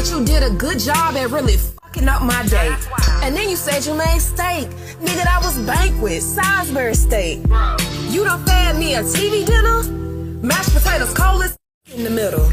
But you did a good job at really fucking up my day. And then you said you made steak. Nigga, that was banquet, Salisbury steak. You done fed me a TV dinner, mashed potatoes, cold as in the middle.